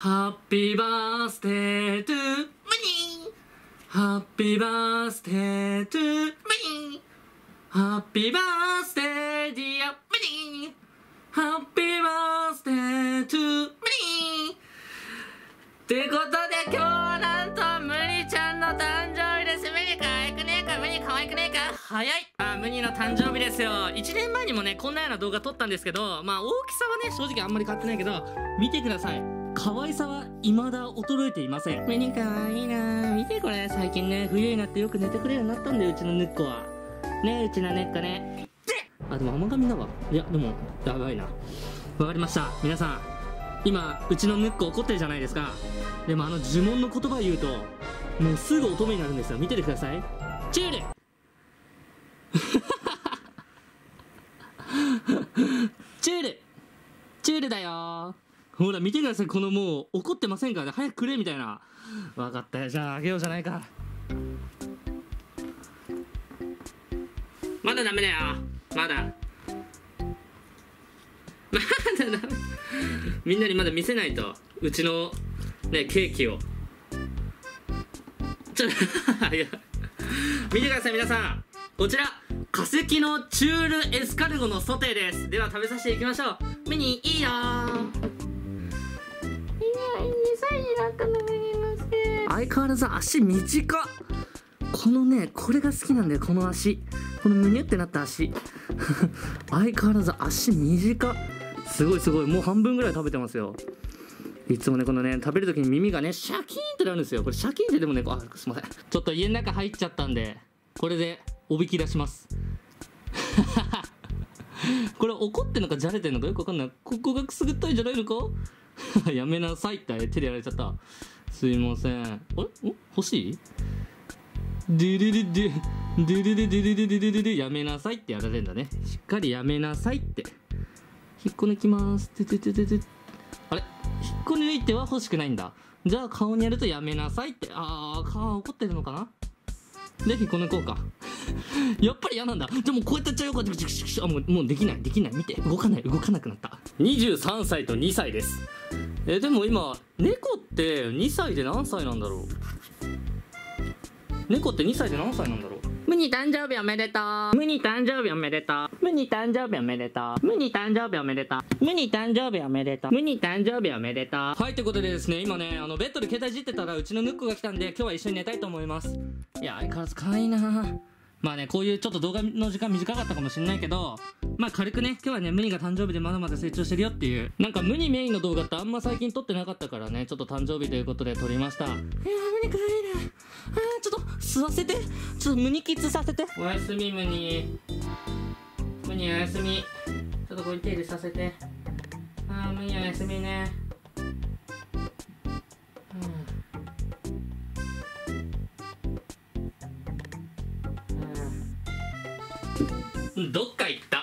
Happy birthday to ムニー happy birthday to ムニー happy birthday dear ムニー happy birthday to ムニーってことで今日はなんとムニちゃんの誕生日です。ムニ可愛くねえかムニ可愛くねえか。早い。あムニの誕生日ですよ。1年前にもねこんなような動画撮ったんですけどまあ大きさはね正直あんまり変わってないけど見てください。可愛さは未だ衰えていません。目に可愛いな見てこれ。最近ね、冬になってよく寝てくれるようになったんだよ、うちのぬっこは。ねえうちのぬっこね。あ、でも甘髪だわ。いや、でも、やばいな。わかりました。皆さん。今、うちのぬっこ怒ってるじゃないですか。でもあの呪文の言葉言うと、もうすぐ乙女になるんですよ。見ててください。チュール チュールチュールだよほら見てください。このもう怒ってませんからね。早くくれみたいな。分かったよ。じゃああげようじゃないか。まだダメだよ。まだ。まだダメ。みんなにまだ見せないと。うちのねケーキを。ちょっと見てください皆さん。こちら。化石のチュールエスカルゴのソテーです。では食べさせていきましょう。目にいいよ歳になったの相変わらず足短。っこのねこれが好きなんだよこの足。このむにゅってなった足。相変わらず足短。っすごいすごい。もう半分ぐらい食べてますよ。いつもねこのね食べる時に耳がねシャキーンってなるんですよ。これシャキーンってでもねあすいません。ちょっと家の中入っちゃったんでこれでおびき出します。これ怒ってんのかじゃれてんのかよくわかんない。ここがくすぐったいんじゃないのか？やめなさいって手でやられちゃった。すいません。あれ？お？欲しい？ドゥルルドゥドゥルルドゥルルドゥルルルやめなさいってやられるんだね。しっかりやめなさいって。引っこ抜きます。てててててあれ？引っこ抜いては欲しくないんだ。じゃあ顔にやるとやめなさいって。ああ顔怒ってるのかな？で引っこ抜こうか。やっぱり嫌なんだ。でもこうやってやっちゃうよかあもうもうできない。できない。見て。動かない。動かなくなった。23歳と2歳です。えでも今猫って2歳で何歳なんだろう？猫って2歳で何歳なんだろう？ムニ誕生日おめでとう。ムニ誕生日おめでとう。ムニ誕生日おめでとう。ムニ誕生日おめでとう。ムニ誕生日おめでとう。ムニ誕生日おめでとう。はいということでですね今ねあのベッドで携帯いじってたらうちのヌッコが来たんで今日は一緒に寝たいと思います。いや相変わらず可愛いなまあね、こういうちょっと動画の時間短かったかもしんないけど、まあ軽くね、今日はね、ムニが誕生日でまだまだ成長してるよっていう、なんかムニメインの動画ってあんま最近撮ってなかったからね、ちょっと誕生日ということで撮りました。いやー、ムニ可愛いな。あー、ちょっと吸わせて。ちょっとムニキッズさせて。おやすみ、ムニ。ムニおやすみ。ちょっとこれ手入れさせて。あー、ムニおやすみね。どっか行った？